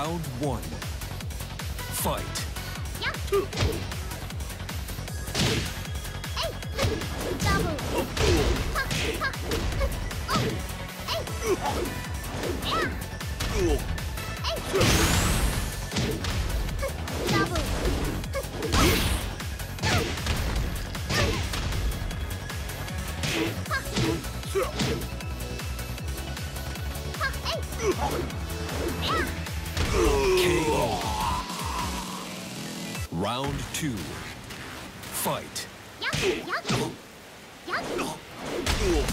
Round one. Fight. Yeah. Hey. Double. Ha, ha. Oh. Hey. Yeah. Hey. Double. Ha. Hey. Yeah. Round two. Fight. Yucky, yucky. Yucky.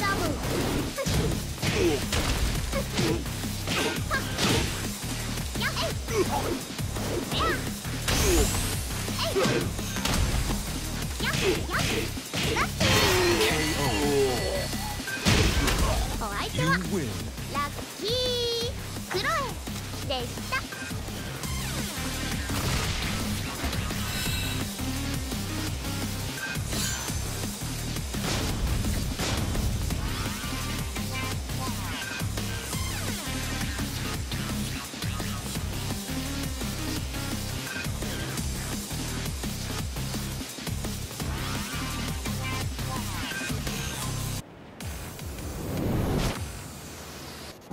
Double.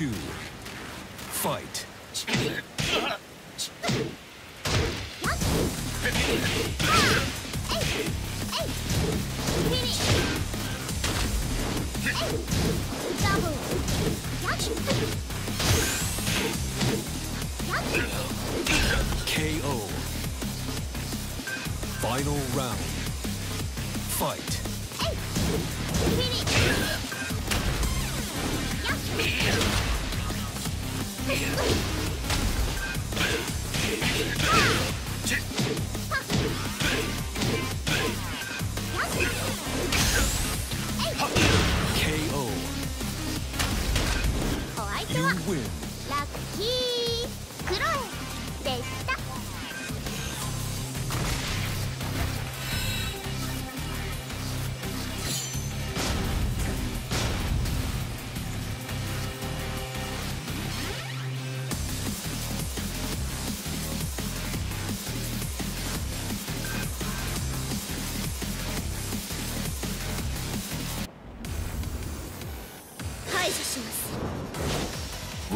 two, fight. KO. Final round. Fight. お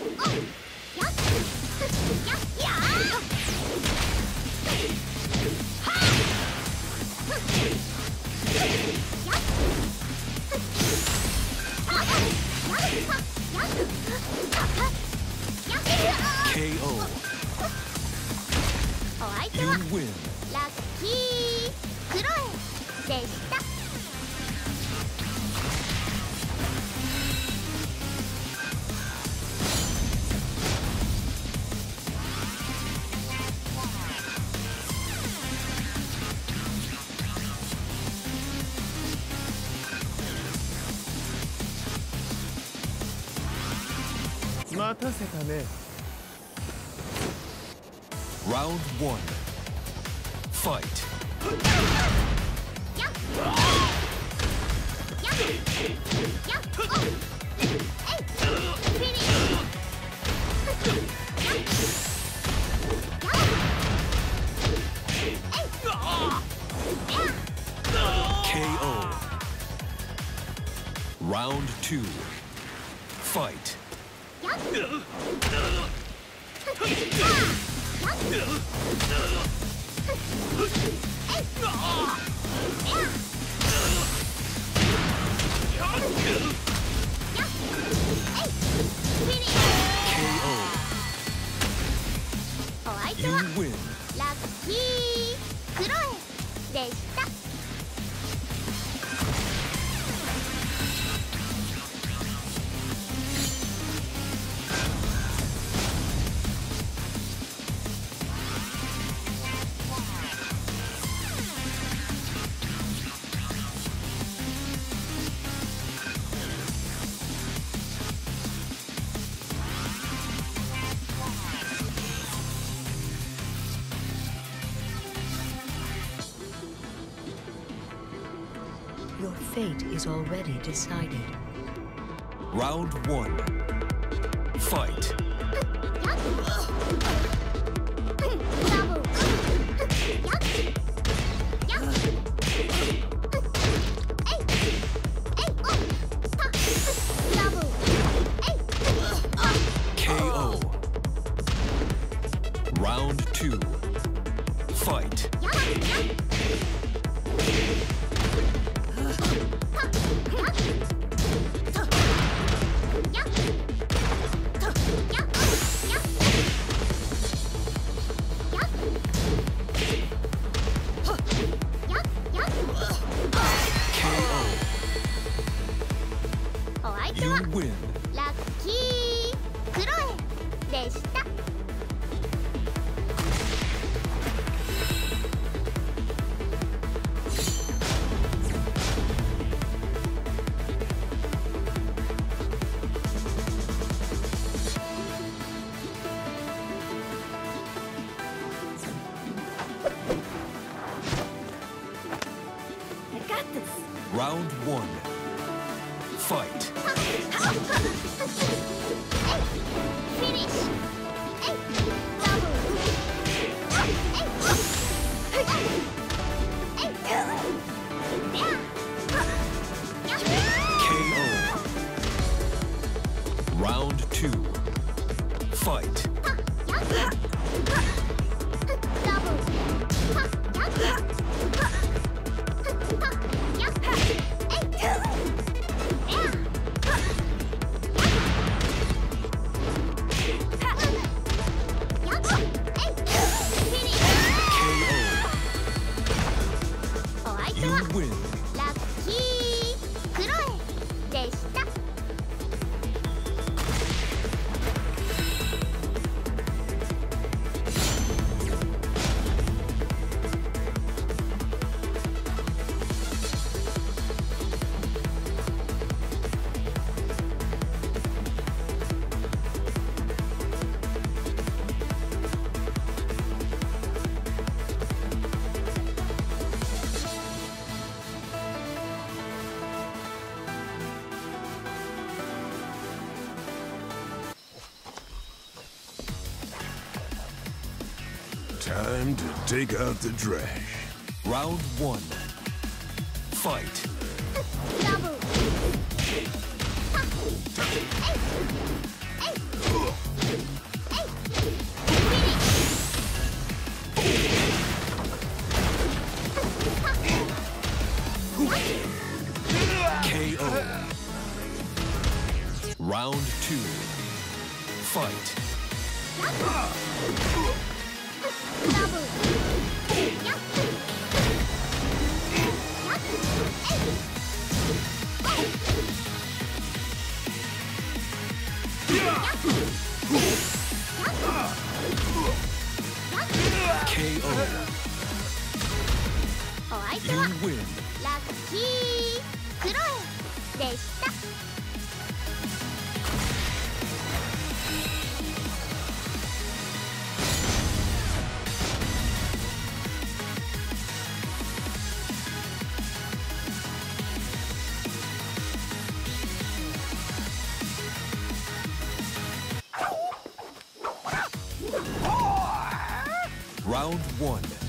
お相手はラッキークロエでした。Round 1 Fight KO. Round two. Fight. You win. fate is already decided. Round one. Fight. Round one. time to take out the trash. Round one. Fight. Double. KO. Round two. Fight. one.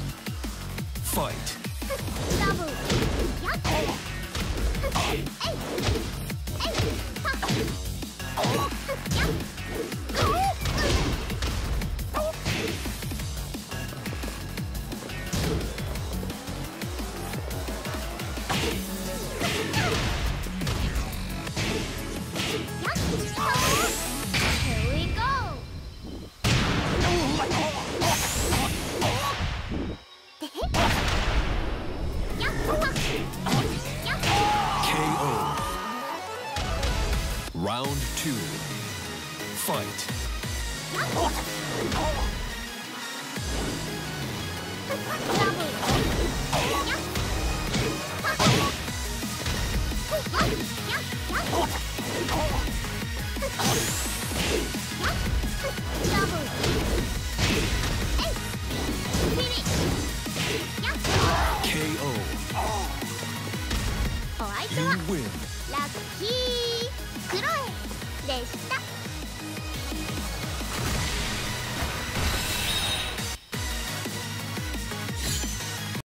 two, fight. KO. You win. Lucky.